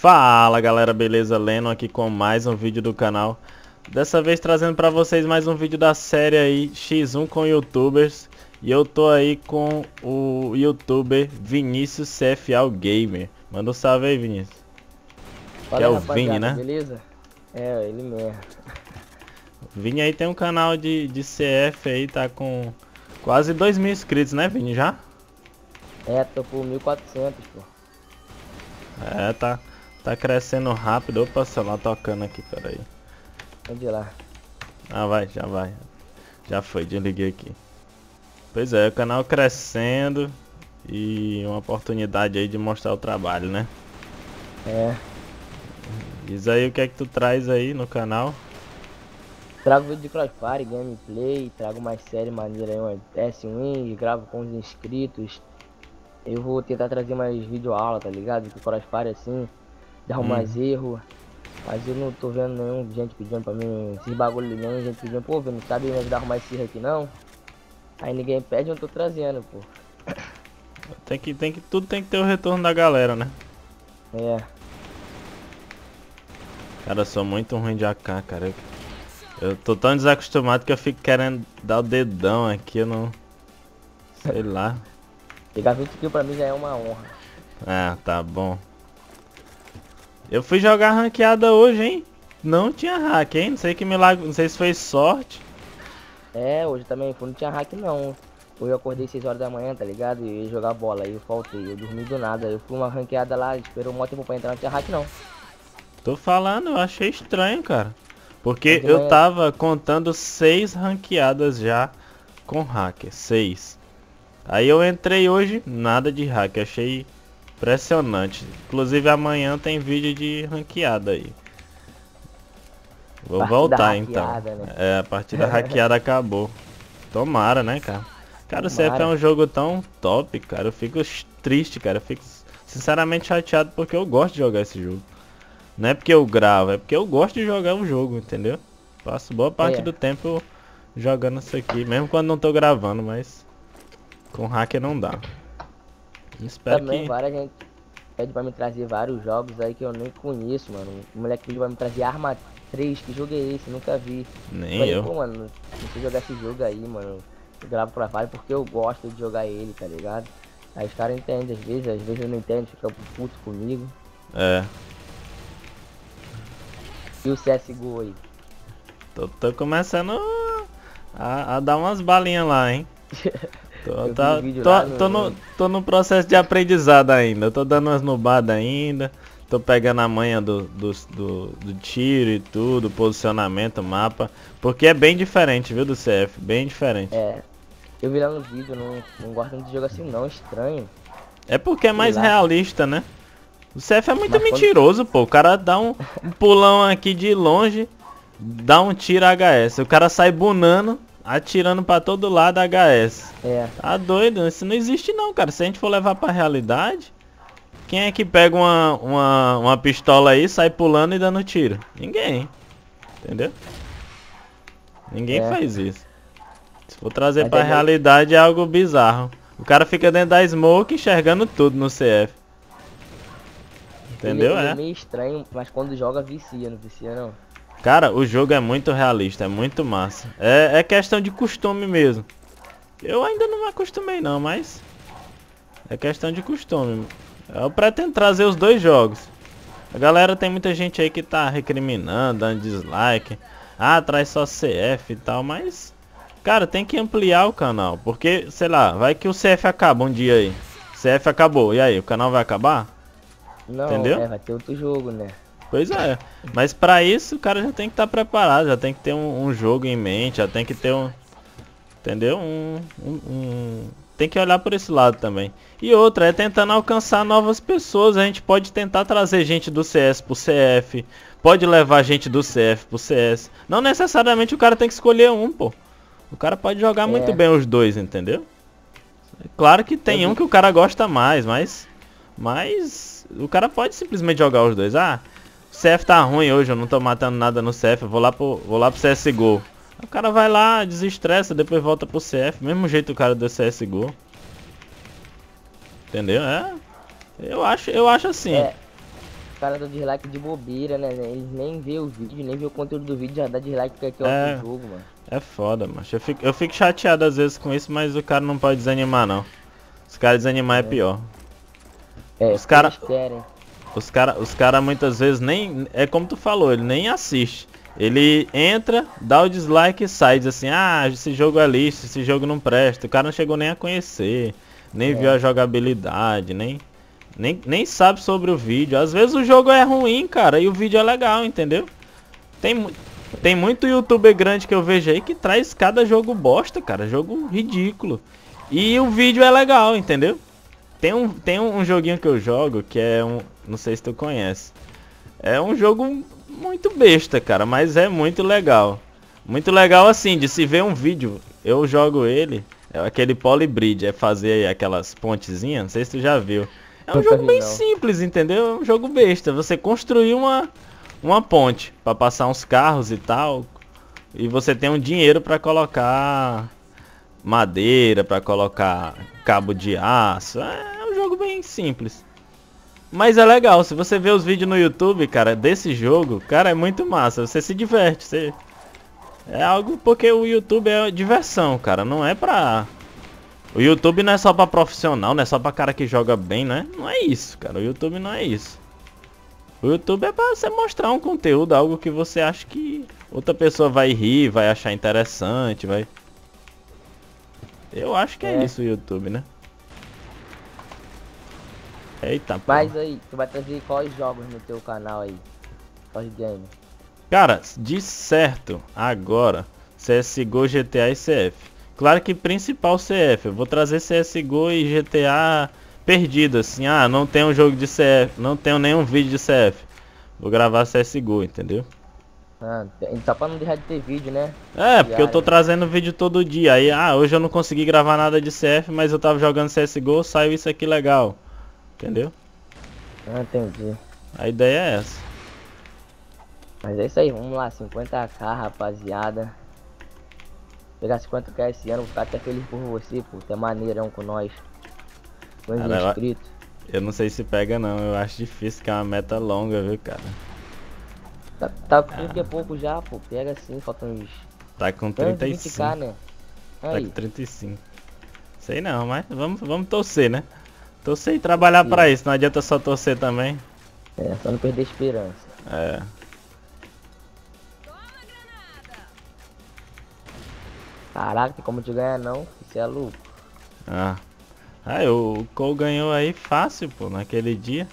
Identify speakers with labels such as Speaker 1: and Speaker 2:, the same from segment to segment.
Speaker 1: Fala galera, beleza? Leno aqui com mais um vídeo do canal Dessa vez trazendo pra vocês mais um vídeo da série aí X1 com youtubers E eu tô aí com o youtuber Vinícius CFA Gamer Manda um salve aí Vinícius
Speaker 2: Fala,
Speaker 1: Que é o Vini, né?
Speaker 2: Beleza? É, ele mesmo.
Speaker 1: Vini aí tem um canal de, de CF aí, tá com quase 2 mil inscritos, né Vini, já?
Speaker 2: É, tô por 1400, pô.
Speaker 1: É, tá, tá crescendo rápido Opa, o celular tocando aqui, peraí
Speaker 2: Onde lá?
Speaker 1: Ah, vai, já vai. Já foi, desliguei aqui. Pois é, o canal crescendo e uma oportunidade aí de mostrar o trabalho, né?
Speaker 2: É.
Speaker 1: Diz aí o que é que tu traz aí no canal.
Speaker 2: Trago vídeo de Crossfire, gameplay, trago mais série maneira aí, uma S1, gravo com os inscritos. Eu vou tentar trazer mais vídeo aula, tá ligado? De Crossfire assim, dar
Speaker 1: Hum.
Speaker 2: mais erro. Mas eu não tô vendo nenhum gente pedindo pra mim esses bagulho, nenhum gente pedindo, pô, não sabe me ajudar a arrumar esse erro aqui não? Aí ninguém pede, eu tô trazendo, pô.
Speaker 1: Tem que, tem que, tudo tem que ter o retorno da galera, né?
Speaker 2: É.
Speaker 1: Cara, eu sou muito ruim de AK, cara. Eu, eu tô tão desacostumado que eu fico querendo dar o dedão aqui, eu não... Sei lá.
Speaker 2: Pegar 20 kills pra mim já é uma honra.
Speaker 1: Ah, tá bom. Eu fui jogar ranqueada hoje, hein? Não tinha hack, hein? Não sei que milagre, não sei se foi sorte.
Speaker 2: É, hoje também não tinha hack não. Hoje eu acordei 6 horas da manhã, tá ligado? E ia jogar bola, aí eu faltei, eu dormi do nada. Eu fui uma ranqueada lá, esperou um tempo pra entrar, não tinha hack não.
Speaker 1: Tô falando, eu achei estranho, cara. Porque eu
Speaker 2: manhã-
Speaker 1: tava contando seis ranqueadas já com hacker, seis. Aí eu entrei hoje, nada de hack, achei impressionante. Inclusive amanhã tem vídeo de ranqueada aí. Vou voltar então.
Speaker 2: né?
Speaker 1: É, a partida hackeada acabou. Tomara, né, cara? Cara, o CF é um jogo tão top, cara. Eu fico triste, cara. Eu fico sinceramente chateado porque eu gosto de jogar esse jogo. Não é porque eu gravo, é porque eu gosto de jogar o jogo, entendeu? Passo boa parte
Speaker 2: É.
Speaker 1: do tempo jogando isso aqui, mesmo quando não tô gravando, mas com hacker não dá. Espero
Speaker 2: também
Speaker 1: que
Speaker 2: várias gente pede pra me trazer vários jogos aí que eu nem conheço, mano. O moleque pediu pra me trazer Arma 3, que jogo é esse? Nunca vi.
Speaker 1: nem
Speaker 2: Falei,
Speaker 1: eu.
Speaker 2: pô, mano, não sei jogar esse jogo aí, mano. Eu gravo pra vários porque eu gosto de jogar ele, tá ligado? Aí os caras entendem às vezes, às vezes eu não entendo, fica puto comigo.
Speaker 1: É,
Speaker 2: E o CSGO aí?
Speaker 1: tô, tô começando a, a dar umas balinhas lá, hein? Tô, tá-
Speaker 2: um
Speaker 1: tô,
Speaker 2: lá no-
Speaker 1: tô no, tô no processo de aprendizado ainda. Tô dando umas nubadas ainda. Tô pegando a manha do, do, do, do tiro e tudo, posicionamento, mapa. Porque é bem diferente, viu, do CF. Bem diferente. É,
Speaker 2: É. Eu vi lá no vídeo, não, não gosto muito de jogo assim não, estranho.
Speaker 1: porque é mais realista, né? O CF é muito
Speaker 2: Mas quando-
Speaker 1: mentiroso, pô. O cara dá um, um pulão aqui de longe, dá um tiro HS. O cara sai bunando, atirando pra todo lado HS.
Speaker 2: É.
Speaker 1: Tá doido? Isso não existe não, cara. Se a gente for levar pra realidade, quem é que pega uma, uma, uma pistola aí, sai pulando e dando tiro? Ninguém. Entendeu? Ninguém
Speaker 2: É.
Speaker 1: faz isso. Se for trazer
Speaker 2: Mas
Speaker 1: pra
Speaker 2: é
Speaker 1: realidade é algo bizarro. O cara fica dentro da smoke enxergando tudo no CF. Entendeu?
Speaker 2: Ele, ele
Speaker 1: É.
Speaker 2: é meio estranho, mas quando joga vicia, não vicia não.
Speaker 1: Cara, o jogo é muito realista, é muito massa. É, é questão de costume mesmo. Eu ainda não me acostumei não, mas é questão de costume. Eu pretendo trazer os dois jogos. A galera tem muita gente aí que tá recriminando, dando dislike. Ah, traz só CF e tal, mas cara, tem que ampliar o canal, porque sei lá, vai que o CF acaba um dia aí. CF acabou. E aí, o canal vai acabar?
Speaker 2: Não,
Speaker 1: Entendeu?
Speaker 2: é, vai ter outro jogo, né?
Speaker 1: Pois é, mas pra isso o cara já tem que estar preparado, já tem que ter um, um jogo em mente, já tem que ter um. Entendeu? Um, um- um- Tem que olhar por esse lado também. E outra, é tentando alcançar novas pessoas. A gente pode tentar trazer gente do CS pro CF, pode levar gente do CF pro CS. Não necessariamente o cara tem que escolher um, pô. O cara pode jogar muito
Speaker 2: É.
Speaker 1: bem os dois, entendeu? Claro que tem
Speaker 2: Eu
Speaker 1: um
Speaker 2: vi-
Speaker 1: que o cara gosta mais, mas. Mas. O cara pode simplesmente jogar os dois. Ah, CF tá ruim hoje, eu não tô matando nada no CF, eu vou lá pro, vou lá pro CSGO. O cara vai lá, desestressa, depois volta pro CF. Mesmo jeito o cara do CSGO. Entendeu? É. Eu acho, eu acho assim.
Speaker 2: É. caras dão dislike de bobeira, né? Eles nem vê o vídeo, nem vê o conteúdo do vídeo, já dá dislike porque aqui é
Speaker 1: É.
Speaker 2: outro jogo, mano.
Speaker 1: É foda, macho. Eu fico, eu fico chateado às vezes com isso, mas o cara não pode desanimar, não. Se o cara desanimar é pior.
Speaker 2: É,
Speaker 1: Os cara-
Speaker 2: eles querem.
Speaker 1: Os cara, os cara muitas vezes nem. É como tu falou, ele nem assiste. Ele entra, dá o dislike e sai, diz assim, ah, esse jogo é lixo, esse jogo não presta. O cara não chegou nem a conhecer, nem
Speaker 2: É.
Speaker 1: viu a jogabilidade, nem, nem, nem sabe sobre o vídeo. Às vezes o jogo é ruim, cara, e o vídeo é legal, entendeu? Tem, tem muito youtuber grande que eu vejo aí que traz cada jogo bosta, cara, jogo ridículo. E o vídeo é legal, entendeu? Tem um, tem um, um joguinho que eu jogo que é um. Não sei se tu conhece. É um jogo muito besta, cara, mas é muito legal. Muito legal assim, de se ver um vídeo. Eu jogo ele, é aquele polybridge, é fazer aquelas pontezinhas, não sei se tu já viu. É um jogo bem simples, entendeu? É um jogo besta. Você construir uma, uma ponte pra passar uns carros e tal. E você tem um dinheiro pra colocar madeira, pra colocar cabo de aço. É um jogo bem simples. Mas é legal, se você vê os vídeos no YouTube, cara, desse jogo, cara, é muito massa. Você se diverte, você... É algo porque o YouTube é diversão, cara, não é pra... O YouTube não é só pra profissional, não é só pra cara que joga bem, né? Não é isso, cara, o YouTube não é isso. O YouTube é pra você mostrar um conteúdo, algo que você acha que outra pessoa vai rir, vai achar interessante, vai... Eu acho que é,
Speaker 2: É.
Speaker 1: isso o YouTube, né? Eita, pô.
Speaker 2: Mas aí, tu vai trazer quais jogos no teu canal aí? Quais games?
Speaker 1: Cara, de certo, agora, CSGO, GTA e CF. Claro que principal CF, eu vou trazer CSGO e GTA perdido, assim, ah, não tem um jogo de CF, não tenho nenhum vídeo de CF. Vou gravar CSGO, entendeu?
Speaker 2: Ah, só pra não deixar de ter vídeo, né?
Speaker 1: É, porque eu tô trazendo vídeo todo dia. Aí, ah, hoje eu não consegui gravar nada de CF, mas eu tava jogando CSGO, saiu isso aqui legal. Entendeu?
Speaker 2: Ah, entendi.
Speaker 1: A ideia é essa.
Speaker 2: Mas é isso aí, vamos lá, 50k, rapaziada. Pegar 50k esse ano, vou ficar até feliz por você, pô. É maneirão com nós. Quantos
Speaker 1: Cara, eu-
Speaker 2: inscritos?
Speaker 1: Eu não sei se pega não, eu acho difícil que é uma meta longa, viu, cara?
Speaker 2: Tá, tá com 30 e pouco já, pô. Pega assim, faltam uns
Speaker 1: Tá com
Speaker 2: menos de
Speaker 1: 35.
Speaker 2: 20k, né?
Speaker 1: Tá com 35. Sei não, mas vamos, vamos torcer, né? Torcer e trabalhar
Speaker 2: Sim.
Speaker 1: pra isso, não adianta só torcer também.
Speaker 2: é, só não perder a esperança.
Speaker 1: É.
Speaker 2: Caraca, tem como te ganhar não, isso é louco.
Speaker 1: Ah. Ah, o Cole ganhou aí fácil, pô, naquele dia.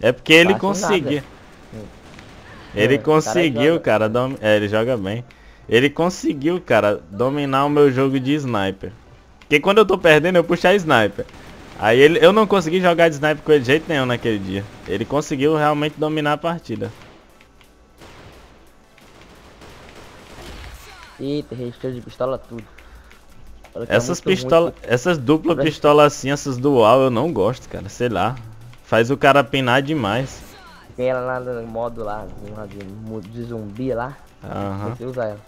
Speaker 1: É porque ele
Speaker 2: Fácil
Speaker 1: conseguiu.
Speaker 2: Hum.
Speaker 1: Ele
Speaker 2: É,
Speaker 1: conseguiu, cara, dom... é, ele joga bem. Ele conseguiu, cara, dominar o meu jogo de sniper. Porque quando eu tô perdendo, eu puxo a sniper. Aí ele, eu não consegui jogar de sniper com ele de jeito nenhum naquele dia. Ele conseguiu realmente dominar a partida.
Speaker 2: Eita, recheio de pistola tudo. É
Speaker 1: Essas
Speaker 2: muito ruim,
Speaker 1: pistolas, essas duplas
Speaker 2: Parece-
Speaker 1: pistolas assim, essas dual, eu não gosto, cara. Sei lá. Faz o cara pinar demais.
Speaker 2: Tem ela lá no modo lá, de, zumbi lá.
Speaker 1: Aham.
Speaker 2: Você usa ela.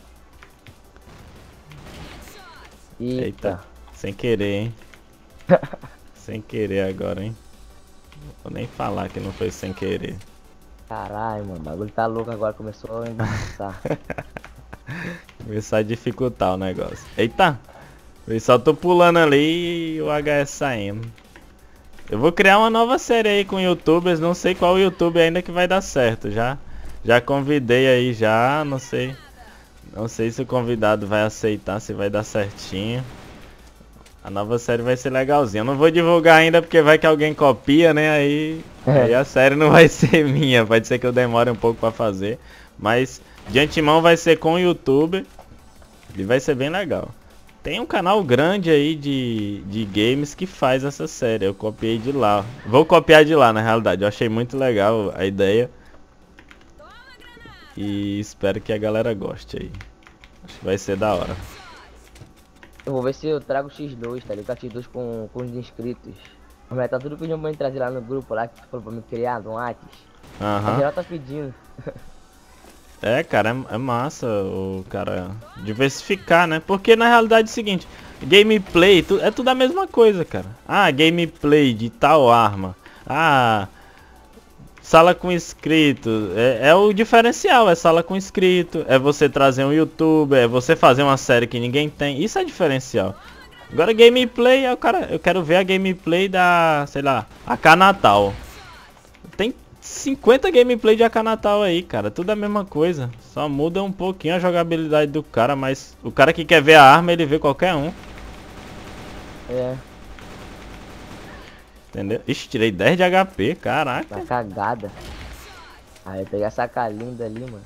Speaker 2: Eita.
Speaker 1: Eita. Sem querer, hein? sem querer agora, hein? Vou nem falar que não foi sem querer.
Speaker 2: Caralho, mano. O bagulho tá louco agora. Começou a embaçar.
Speaker 1: Começar a dificultar o negócio. Eita! Eu só tô pulando ali e o HS saindo. Eu vou criar uma nova série aí com youtubers, não sei qual YouTube ainda que vai dar certo, já. Já convidei aí já, não sei. Não sei se o convidado vai aceitar, se vai dar certinho. A nova série vai ser legalzinha. Eu não vou divulgar ainda porque vai que alguém copia, né? Aí,
Speaker 2: É.
Speaker 1: aí a série não vai ser minha. Pode ser que eu demore um pouco pra fazer. Mas de antemão vai ser com o YouTube. E vai ser bem legal. Tem um canal grande aí de, de games que faz essa série. Eu copiei de lá. Vou copiar de lá, na realidade. Eu achei muito legal a ideia. E espero que a galera goste aí. Acho que vai ser da hora.
Speaker 2: Eu vou ver se eu trago X2, tá ligado? X2 com, com os inscritos. Mas tá tudo pedindo pra me trazer lá no grupo lá que tu falou pra me criar no. A
Speaker 1: Aham.
Speaker 2: geral tá pedindo.
Speaker 1: É, cara, é, é massa o cara diversificar, né? Porque na realidade é o seguinte, gameplay tu- é tudo a mesma coisa, cara. Ah, gameplay de tal arma. Ah, Sala com inscrito. É, é, o diferencial, é sala com inscrito. É você trazer um youtuber, é você fazer uma série que ninguém tem. Isso é diferencial. Agora gameplay, é o cara, eu quero ver a gameplay da, sei lá, AK Natal. Tem 50 gameplay de AK Natal aí, cara. Tudo a mesma coisa. Só muda um pouquinho a jogabilidade do cara, mas o cara que quer ver a arma, ele vê qualquer um.
Speaker 2: É.
Speaker 1: Entendeu? Ixi, tirei 10 de HP, caraca.
Speaker 2: Tá cagada. Aí pegar essa calinda ali, mano.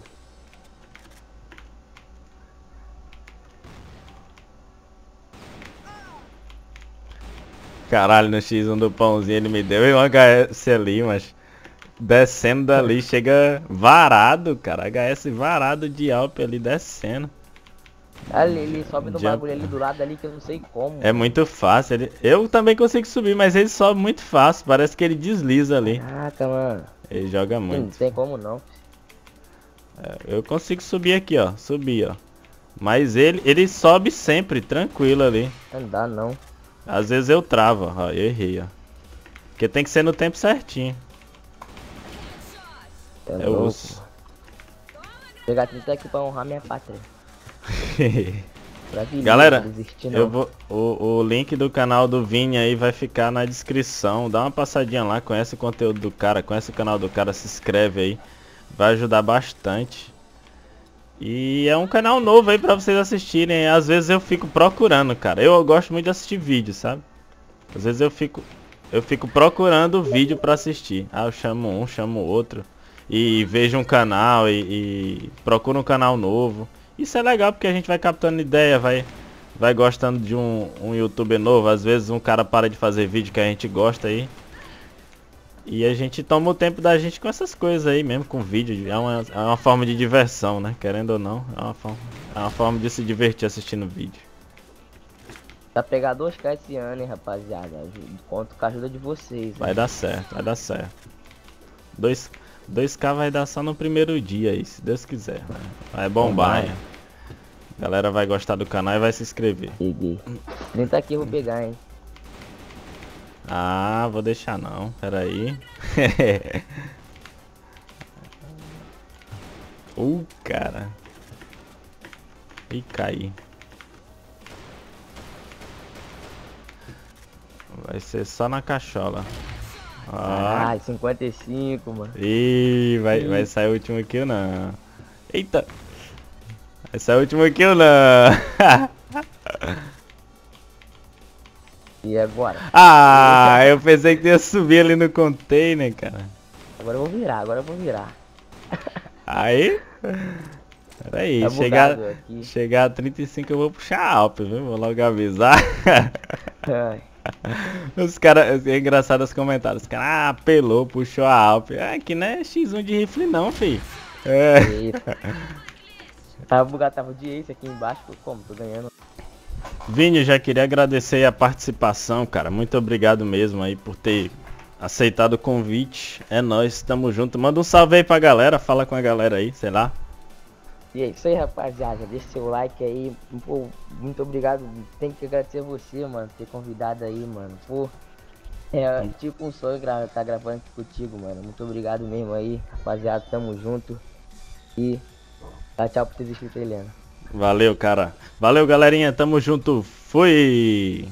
Speaker 1: Caralho, no X1 do pãozinho ele me deu um HS ali, mas descendo dali chega varado, cara. HS varado de Alp ali descendo.
Speaker 2: Ali, ele sobe no bagulho ali do lado ali que eu não sei como.
Speaker 1: É muito fácil. Ele... Eu também consigo subir, mas ele sobe muito fácil. Parece que ele desliza ali.
Speaker 2: Caraca, mano.
Speaker 1: Ele joga muito. Não
Speaker 2: tem como não.
Speaker 1: É, eu consigo subir aqui, ó. Subir, ó. Mas ele, ele sobe sempre, tranquilo ali.
Speaker 2: Não dá não.
Speaker 1: Às vezes eu travo, ó. Eu errei, ó. Porque tem que ser no tempo certinho.
Speaker 2: É eu uso. Pegar 30 aqui pra honrar minha pátria.
Speaker 1: Galera, eu vou, o, o link do canal do Vini aí vai ficar na descrição. Dá uma passadinha lá, conhece o conteúdo do cara, conhece o canal do cara, se inscreve aí. Vai ajudar bastante. E é um canal novo aí pra vocês assistirem. Às vezes eu fico procurando, cara. Eu gosto muito de assistir vídeo, sabe? Às vezes eu fico eu fico procurando vídeo pra assistir. Ah, eu chamo um, chamo outro. E vejo um canal e, e procuro um canal novo. Isso é legal porque a gente vai captando ideia, vai, vai gostando de um, um youtuber novo. Às vezes um cara para de fazer vídeo que a gente gosta aí. E a gente toma o tempo da gente com essas coisas aí mesmo, com vídeo. É uma, é uma forma de diversão, né? Querendo ou não, é uma forma, é uma forma de se divertir assistindo vídeo.
Speaker 2: Tá pegar 2k esse ano, hein, rapaziada. Conto com a ajuda de vocês.
Speaker 1: Vai dar certo, vai dar certo. 2, 2k vai dar só no primeiro dia aí, se Deus quiser. Né? Vai bombar, hein? A galera vai gostar do canal e vai se inscrever.
Speaker 2: Peguei. 30 aqui eu vou pegar, hein.
Speaker 1: Ah, vou deixar não. Pera aí. uh, cara. E caí. Vai ser só na cachola.
Speaker 2: Ah, 55, mano.
Speaker 1: Ih, vai, vai sair o último kill não. Eita. Vai sair o último kill não.
Speaker 2: E agora?
Speaker 1: Ah, eu pensei que ia subir ali no container, cara.
Speaker 2: Agora eu vou virar, agora eu vou virar.
Speaker 1: Aí? Pera aí, tá chegar, chegar a 35 eu vou puxar a Alp, viu? Vou logo avisar. Os caras, é engraçado os comentários. Os caras, ah, apelou, puxou a Alp. É que não é X1 de rifle não, fi. É.
Speaker 2: Tava bugado, tava de ace aqui embaixo, como? Tô ganhando.
Speaker 1: Vini, já queria agradecer a participação, cara. Muito obrigado mesmo aí por ter aceitado o convite. É nós, tamo junto. Manda um salve aí pra galera, fala com a galera aí, sei lá.
Speaker 2: E é isso aí, rapaziada. Deixa seu like aí. Pô, muito obrigado. Tem que agradecer você, mano, por ter convidado aí, mano. Pô, é tipo um sonho estar tá gravando aqui contigo, mano. Muito obrigado mesmo aí, rapaziada. Tamo junto. E dá tchau ter inscrito, Helena.
Speaker 1: Valeu, cara. Valeu, galerinha. Tamo junto. Fui!